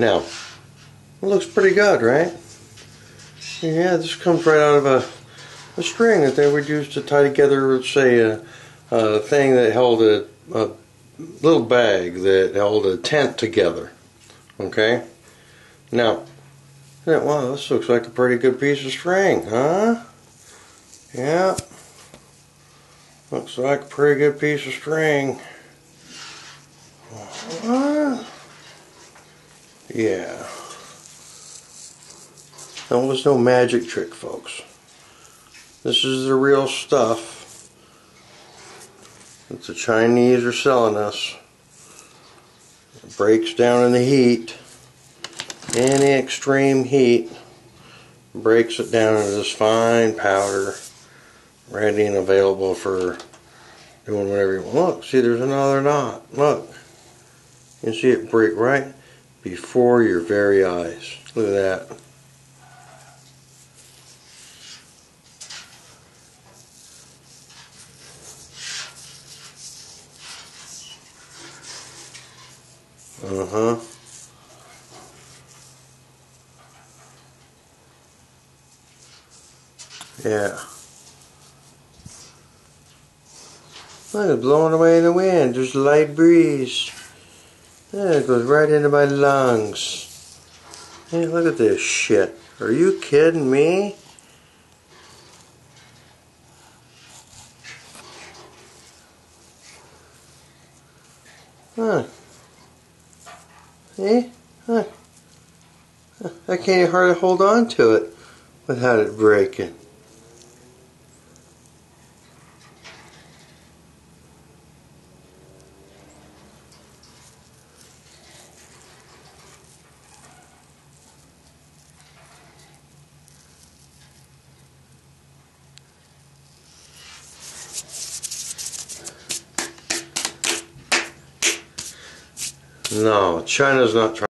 Now, it looks pretty good, right? Yeah, this comes right out of a, a string that they would use to tie together, say, a, a thing that held a, a little bag that held a tent together. Okay? Now, wow, this looks like a pretty good piece of string, huh? Yeah. Looks like a pretty good piece of string. Uh, yeah. That was no magic trick, folks. This is the real stuff that the Chinese are selling us. It breaks down in the heat, any extreme heat, breaks it down into this fine powder, ready and available for doing whatever you want. Look, see there's another knot. Look. You see it break right before your very eyes. Look at that. Uh-huh. Yeah. Look, it's blowing away in the wind. There's a light breeze. Yeah, it goes right into my lungs. Hey, look at this shit. Are you kidding me? Huh. See? Huh. I can't hardly hold on to it without it breaking. No, China's not trying.